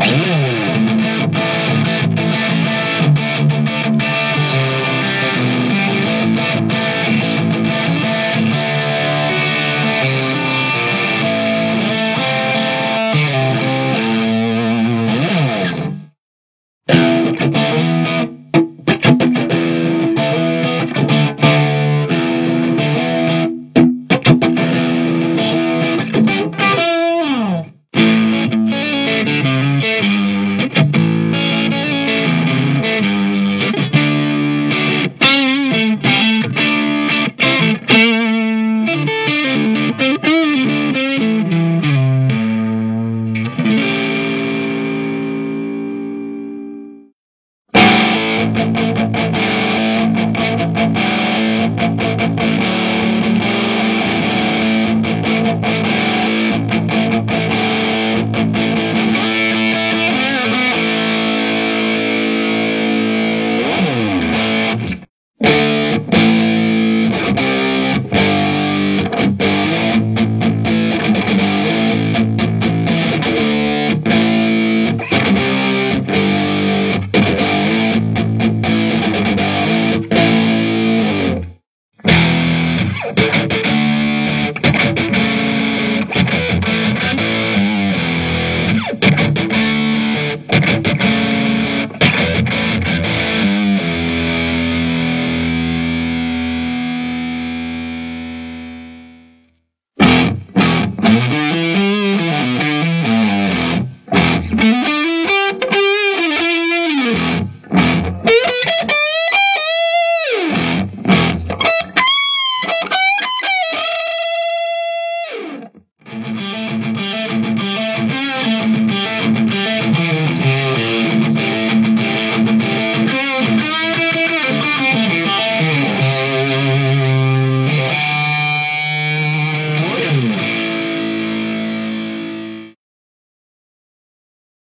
Ay mm. Thank mm-hmm. you.